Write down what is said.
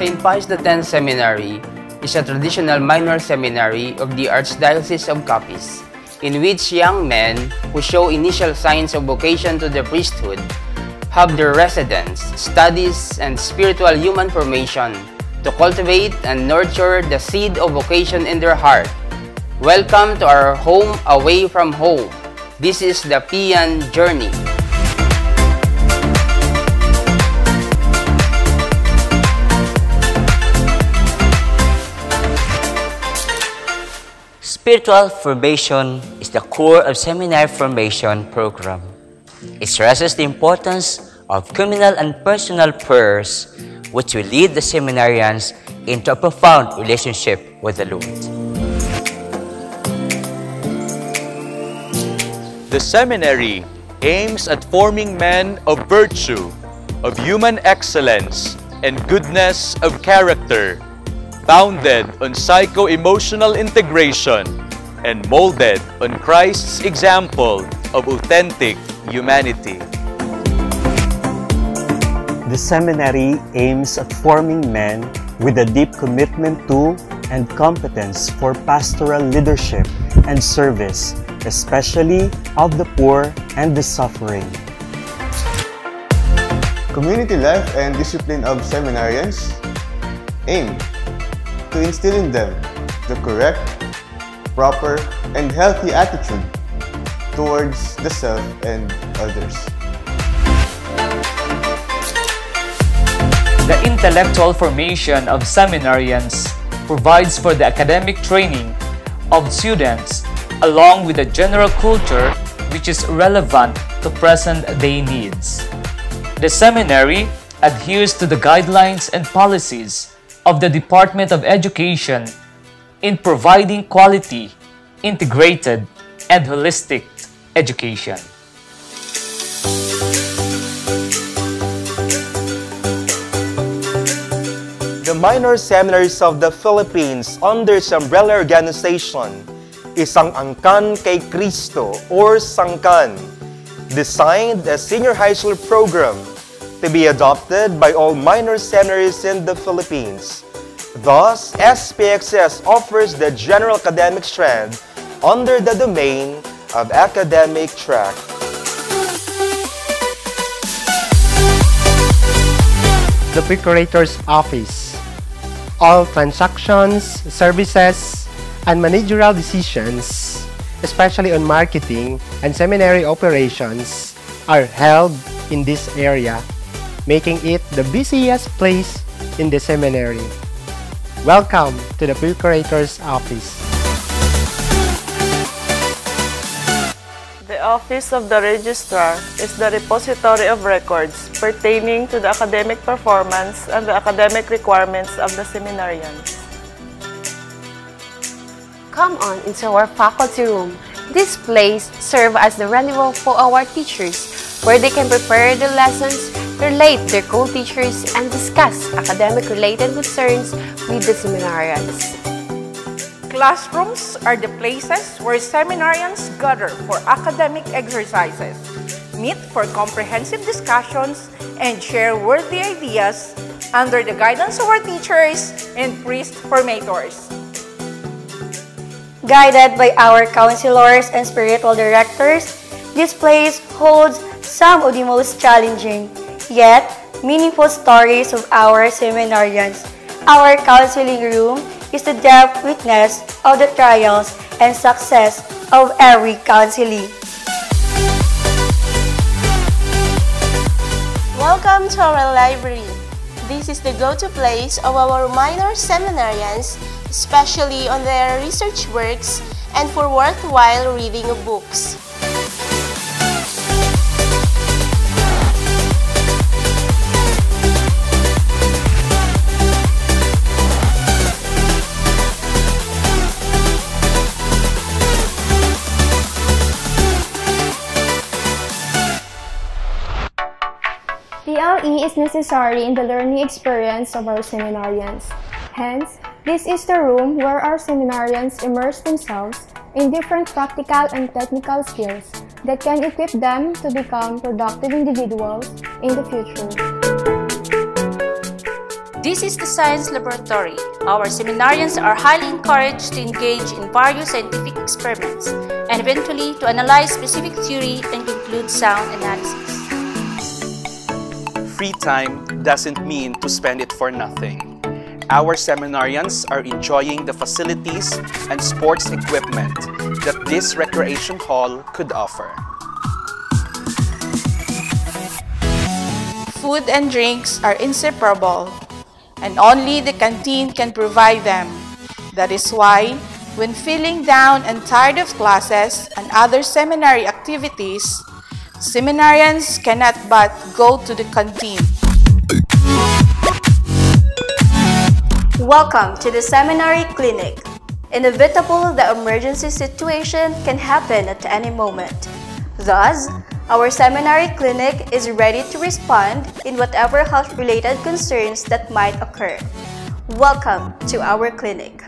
St. Pius X Seminary is a traditional minor seminary of the Archdiocese of Capiz, in which young men who show initial signs of vocation to the priesthood have their residence, studies, and spiritual human formation to cultivate and nurture the seed of vocation in their heart. Welcome to our home away from home. This is the Pian Journey. Spiritual formation is the core of seminary formation program. It stresses the importance of communal and personal prayers which will lead the seminarians into a profound relationship with the Lord. The seminary aims at forming men of virtue, of human excellence, and goodness of character, founded on psycho-emotional integration and molded on Christ's example of authentic humanity. The seminary aims at forming men with a deep commitment to and competence for pastoral leadership and service, especially of the poor and the suffering. Community life and discipline of seminarians aim to instill in them the correct, proper, and healthy attitude towards the self and others. The intellectual formation of seminarians provides for the academic training of students along with the general culture which is relevant to present-day needs. The seminary adheres to the guidelines and policies of the Department of Education in providing quality, integrated, and holistic education. The minor seminaries of the Philippines under its umbrella organization is ang Angkan kay Cristo or Sangkan, designed as senior high school program to be adopted by all minor seminaries in the Philippines. Thus, SPXS offers the general academic strand under the domain of academic track. The Procurator's Office. All transactions, services, and managerial decisions, especially on marketing and seminary operations, are held in this area, making it the busiest place in the seminary. Welcome to the Procurator's Office. The Office of the Registrar is the repository of records pertaining to the academic performance and the academic requirements of the seminarians. Come on into our faculty room. This place serves as the rendezvous for our teachers, where they can prepare the lessons, relate their co-teachers, and discuss academic-related concerns with the seminarians. Classrooms are the places where seminarians gather for academic exercises, meet for comprehensive discussions, and share worthy ideas under the guidance of our teachers and priest formators. Guided by our counselors and spiritual directors, this place holds some of the most challenging, yet meaningful stories of our seminarians. Our counseling room is the depth witness of the trials and success of every counseling. Welcome to our library. This is the go-to place of our minor seminarians, especially on their research works and for worthwhile reading of books. TLE is necessary in the learning experience of our seminarians. Hence, this is the room where our seminarians immerse themselves in different practical and technical skills that can equip them to become productive individuals in the future. This is the science laboratory. Our seminarians are highly encouraged to engage in various scientific experiments and eventually to analyze specific theory and conclude sound analysis. Free time doesn't mean to spend it for nothing. Our seminarians are enjoying the facilities and sports equipment that this recreation hall could offer. Food and drinks are inseparable, and only the canteen can provide them. That is why, when feeling down and tired of classes and other seminary activities, seminarians cannot but go to the canteen. Welcome to the Seminary Clinic. Inevitable the emergency situation can happen at any moment. Thus, our seminary clinic is ready to respond in whatever health-related concerns that might occur. Welcome to our clinic.